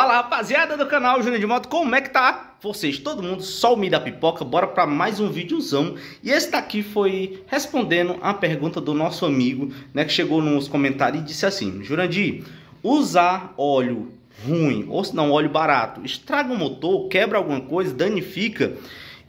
Fala rapaziada do canal Júnior de Moto, como é que tá? Vocês, todo mundo, só o Mi da Pipoca, bora para mais um videozão E esse daqui foi respondendo a pergunta do nosso amigo, né, que chegou nos comentários e disse assim Jurandir, usar óleo ruim, ou se não óleo barato, estraga o motor, quebra alguma coisa, danifica?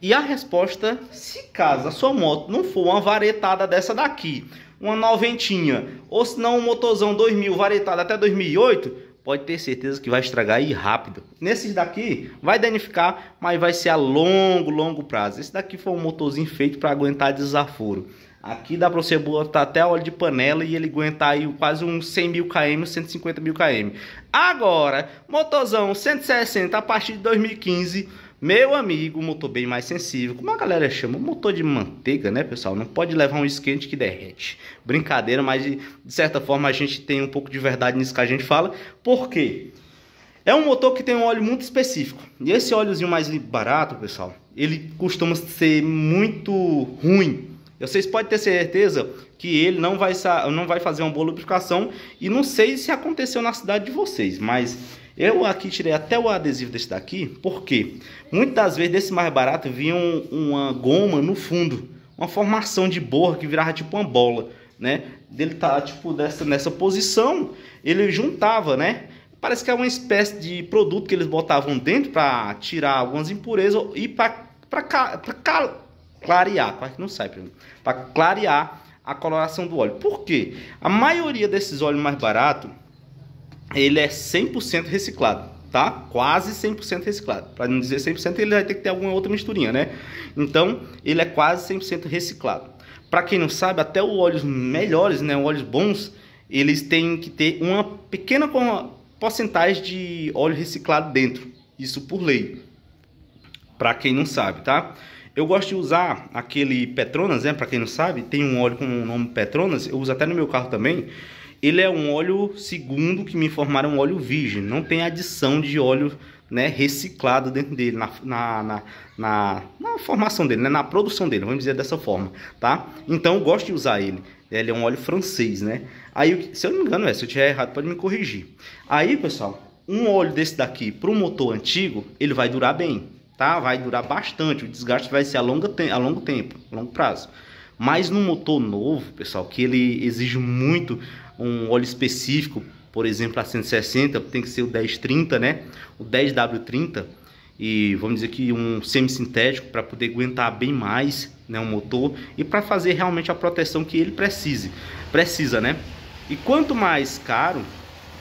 E a resposta, se caso a sua moto não for uma varetada dessa daqui, uma noventinha, ou se não um motorzão 2000 varetado até 2008 pode ter certeza que vai estragar aí rápido. Nesses daqui vai danificar, mas vai ser a longo, longo prazo. Esse daqui foi um motorzinho feito para aguentar desaforo. Aqui dá para você botar até óleo de panela e ele aguentar aí quase uns 100 mil km, 150 mil km. Agora, motorzão 160 a partir de 2015 meu amigo, motor bem mais sensível, como a galera chama, motor de manteiga, né, pessoal? Não pode levar um esquente que derrete. Brincadeira, mas de, de certa forma a gente tem um pouco de verdade nisso que a gente fala. Por quê? É um motor que tem um óleo muito específico. E esse óleozinho mais barato, pessoal, ele costuma ser muito ruim. Vocês podem ter certeza que ele não vai, não vai fazer uma boa lubrificação. E não sei se aconteceu na cidade de vocês, mas eu aqui tirei até o adesivo desse daqui, porque muitas vezes desse mais barato vinha um, uma goma no fundo, uma formação de borra que virava tipo uma bola, né? Dele tá tipo dessa, nessa posição, ele juntava, né? Parece que é uma espécie de produto que eles botavam dentro para tirar algumas impurezas e para clarear, quase que não sai para clarear a coloração do óleo. Por quê? A maioria desses óleos mais baratos ele é 100% reciclado, tá? Quase 100% reciclado. Para não dizer 100%, ele vai ter que ter alguma outra misturinha, né? Então, ele é quase 100% reciclado. Para quem não sabe, até os óleos melhores, né, óleos bons, eles têm que ter uma pequena porcentagem de óleo reciclado dentro. Isso por lei. Para quem não sabe, tá? Eu gosto de usar aquele Petronas, né? Para quem não sabe, tem um óleo com o nome Petronas. Eu uso até no meu carro também ele é um óleo, segundo que me informaram, um óleo virgem. Não tem adição de óleo né, reciclado dentro dele, na, na, na, na, na formação dele, né, na produção dele, vamos dizer dessa forma, tá? Então eu gosto de usar ele. Ele é um óleo francês, né? Aí, se eu não me engano, é, se eu tiver errado, pode me corrigir. Aí, pessoal, um óleo desse daqui para um motor antigo, ele vai durar bem, tá? Vai durar bastante, o desgaste vai ser a, longa a longo tempo, a longo prazo. Mas no motor novo, pessoal, que ele exige muito um óleo específico, por exemplo, a 160, tem que ser o 1030, né? O 10W30 e vamos dizer que um semi-sintético para poder aguentar bem mais, né, o motor e para fazer realmente a proteção que ele precise, precisa, né? E quanto mais caro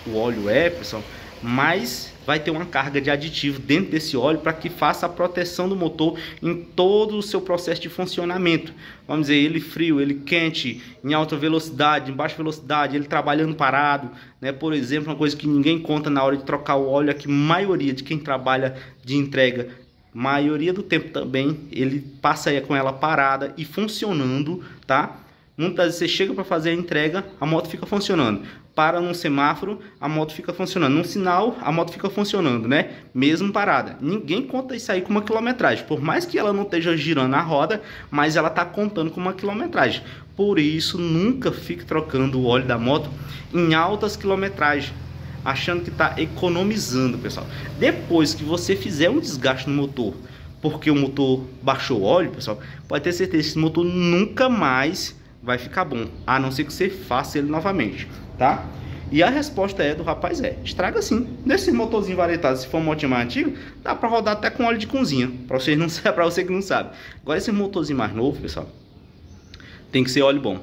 o óleo é, pessoal, mais vai ter uma carga de aditivo dentro desse óleo para que faça a proteção do motor em todo o seu processo de funcionamento. Vamos dizer, ele frio, ele quente, em alta velocidade, em baixa velocidade, ele trabalhando parado, né? Por exemplo, uma coisa que ninguém conta na hora de trocar o óleo é que maioria de quem trabalha de entrega maioria do tempo também ele passa com ela parada e funcionando, tá? Muitas vezes você chega para fazer a entrega, a moto fica funcionando. Para num semáforo, a moto fica funcionando. Num sinal, a moto fica funcionando, né? Mesmo parada. Ninguém conta isso aí com uma quilometragem. Por mais que ela não esteja girando a roda, mas ela está contando com uma quilometragem. Por isso, nunca fique trocando o óleo da moto em altas quilometragens achando que está economizando, pessoal. Depois que você fizer um desgaste no motor, porque o motor baixou o óleo, pessoal, pode ter certeza que esse motor nunca mais vai ficar bom, a não ser que você faça ele novamente, tá? E a resposta é do rapaz é, estraga sim. Nesse motorzinho varetado, se for um motinho mais antigo, dá para rodar até com óleo de cozinha, para vocês não para você que não sabe. Agora esse motorzinho mais novo, pessoal, tem que ser óleo bom.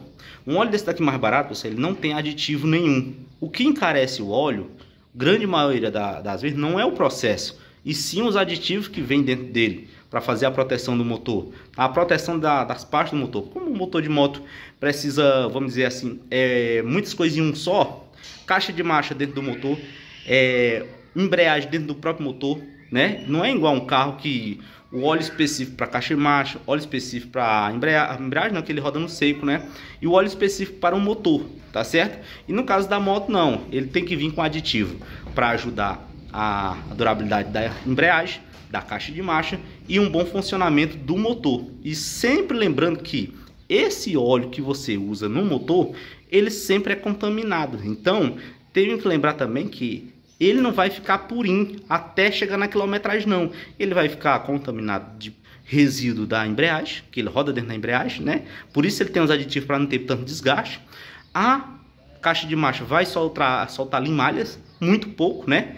Um óleo desse daqui mais barato, pessoal, ele não tem aditivo nenhum. O que encarece o óleo, grande maioria das vezes, não é o processo, e sim os aditivos que vêm dentro dele para fazer a proteção do motor, a proteção da, das partes do motor. Como o motor de moto precisa, vamos dizer assim, é, muitas coisas em um só, caixa de marcha dentro do motor, é, embreagem dentro do próprio motor, né? Não é igual um carro que o óleo específico para caixa de marcha, óleo específico para embreagem, embreagem não, que ele roda no seco, né? E o óleo específico para o motor, tá certo? E no caso da moto não, ele tem que vir com aditivo para ajudar a durabilidade da embreagem, da caixa de marcha e um bom funcionamento do motor. E sempre lembrando que esse óleo que você usa no motor, ele sempre é contaminado. Então, tem que lembrar também que ele não vai ficar purinho até chegar na quilometragem, não. Ele vai ficar contaminado de resíduo da embreagem, que ele roda dentro da embreagem, né? Por isso ele tem os aditivos para não ter tanto desgaste. A caixa de marcha vai soltar, soltar limalhas, muito pouco, né?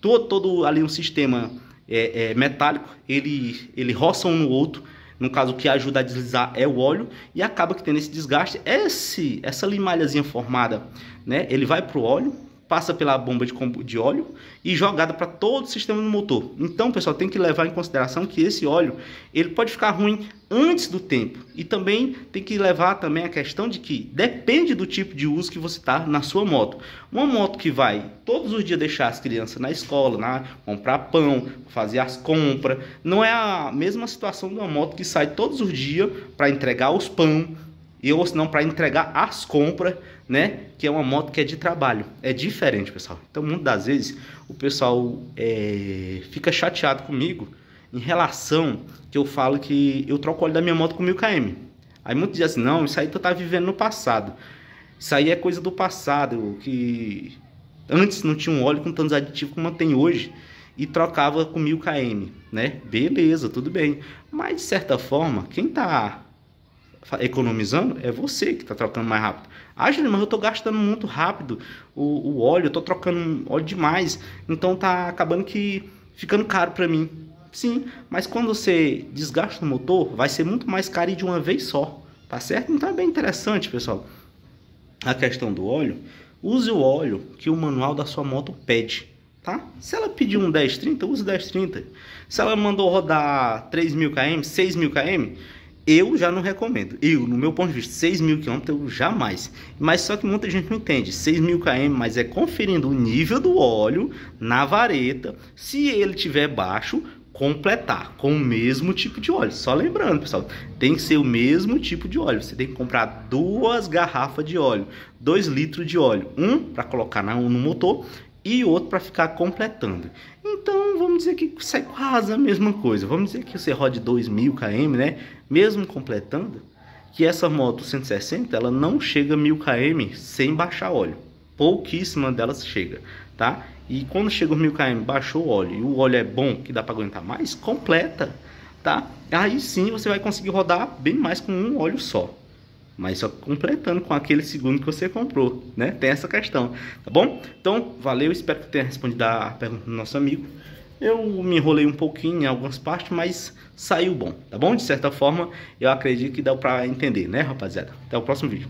Todo, todo ali um sistema é, é, metálico, ele, ele roça um no outro. No caso, o que ajuda a deslizar é o óleo e acaba que tendo esse desgaste. Esse, essa limalhazinha formada, né? Ele vai para o óleo, passa pela bomba de, de óleo e jogada para todo o sistema do motor. Então, pessoal, tem que levar em consideração que esse óleo ele pode ficar ruim antes do tempo. E também tem que levar também a questão de que depende do tipo de uso que você está na sua moto. Uma moto que vai todos os dias deixar as crianças na escola, na, comprar pão, fazer as compras, não é a mesma situação de uma moto que sai todos os dias para entregar os pão, e ou senão para entregar as compras, né? Que é uma moto que é de trabalho. É diferente, pessoal. Então, muitas das vezes, o pessoal é, fica chateado comigo em relação que eu falo que eu troco o óleo da minha moto com 1000 km. Aí muitos dizem assim, não, isso aí tu tá vivendo no passado. Isso aí é coisa do passado, que antes não tinha um óleo com tantos aditivos como tem hoje e trocava com 1000 km, né? Beleza, tudo bem. Mas de certa forma, quem tá economizando, é você que está trocando mais rápido. Ah, Júlio, mas eu estou gastando muito rápido o, o óleo, eu estou trocando óleo demais, então tá acabando que ficando caro para mim. Sim, mas quando você desgasta o motor, vai ser muito mais caro e de uma vez só, tá certo? Então é bem interessante, pessoal. A questão do óleo, use o óleo que o manual da sua moto pede, tá? Se ela pedir um 1030, use 1030. Se ela mandou rodar 3.000 km, 6.000 km, eu já não recomendo. Eu, no meu ponto de vista, 6 mil quilômetros, jamais. Mas só que muita gente não entende. 6 mil km, mas é conferindo o nível do óleo na vareta. Se ele tiver baixo, completar com o mesmo tipo de óleo. Só lembrando, pessoal, tem que ser o mesmo tipo de óleo. Você tem que comprar duas garrafas de óleo, 2 litros de óleo. Um para colocar no motor e outro para ficar completando. Vamos dizer que sai quase a mesma coisa. Vamos dizer que você rode 2.000 km, né? Mesmo completando, que essa moto 160, ela não chega a 1.000 km sem baixar óleo. Pouquíssima delas chega, tá? E quando chega os 1.000 km, baixou o óleo e o óleo é bom, que dá para aguentar mais, completa, tá? Aí sim você vai conseguir rodar bem mais com um óleo só mas só completando com aquele segundo que você comprou, né? Tem essa questão, tá bom? Então, valeu, espero que tenha respondido a pergunta do nosso amigo. Eu me enrolei um pouquinho em algumas partes, mas saiu bom, tá bom? De certa forma, eu acredito que dá para entender, né, rapaziada? Até o próximo vídeo.